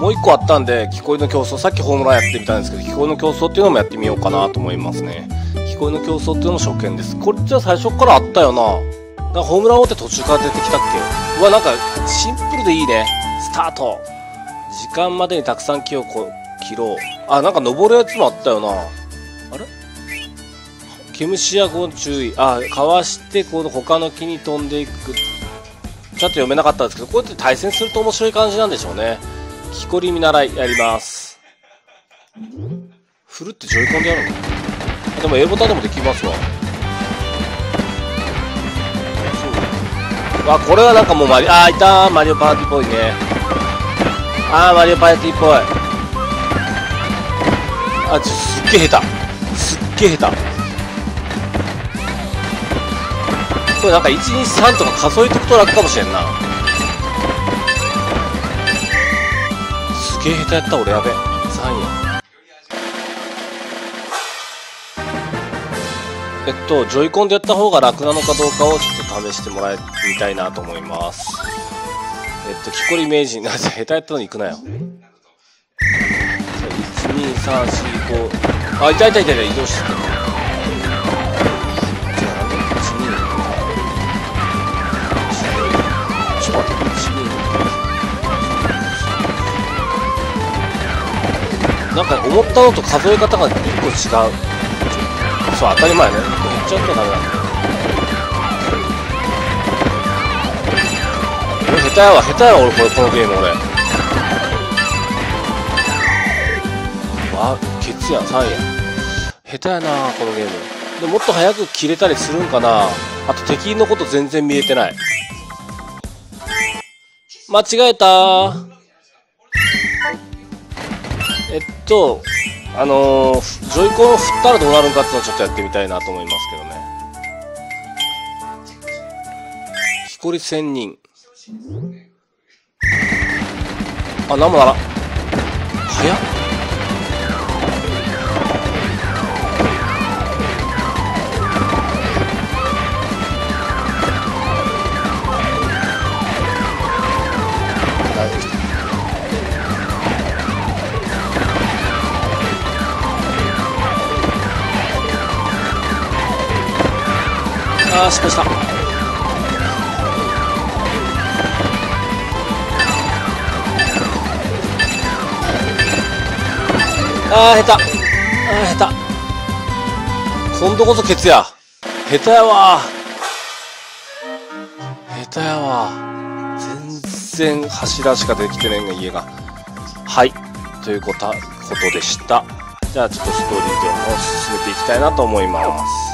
もう一個あったんで、聞こえの競争、さっきホームランやってみたんですけど、聞こえの競争っていうのもやってみようかなと思いますね。聞こえの競争っていうのも初見です。これじゃ最初からあったよな。なんかホームラン王って途中から出てきたっけ？うわ、なんかシンプルでいいね。スタート。時間までにたくさん木を切ろう。あ、なんか登るやつもあったよな。あれ？毛虫やご注意。あ、かわして、この他の木に飛んでいく。ちゃんと読めなかったんですけど、こうやって対戦すると面白い感じなんでしょうね。木こり見習いやります。振るってジョイコンでやるのでも A ボタンでもできますわ。わ、これはなんかもうマリ、あ、いたマリオパーティーっぽいね。あー、マリオパーティーっぽい。あ、ちょ、すっげえ下手。すっげえ下手。これなんか123とか数えておくと楽かもしれんなすげえ下手やった俺やべ3や。えっとジョイコンでやった方が楽なのかどうかをちょっと試してもらいたいなと思います。えっと木こり名人なぜ下手やったのに行くなよ。12345あいたいたいたいた移動してなんか思ったのと数え方が1個違う。そう当たり前ね。1個減っちゃうとダメなんだ。俺下手やわ。下手やわ俺これこのゲーム俺。あケツやん3や。下手やなこのゲーム。でもっと早く切れたりするんかな。あと敵のこと全然見えてない。間違えたえっと、あのー、ジョイコンを振ったらどうなるんかっていうのをちょっとやってみたいなと思いますけどね。木こり千人。あ、なんもなら。早っあー失敗した。あー下手。あー下手。今度こそケツや。下手やわ。下手やわ。全然柱しかできてないんが家が。はい。ということことでした。じゃあちょっとストーリーでも進めていきたいなと思います。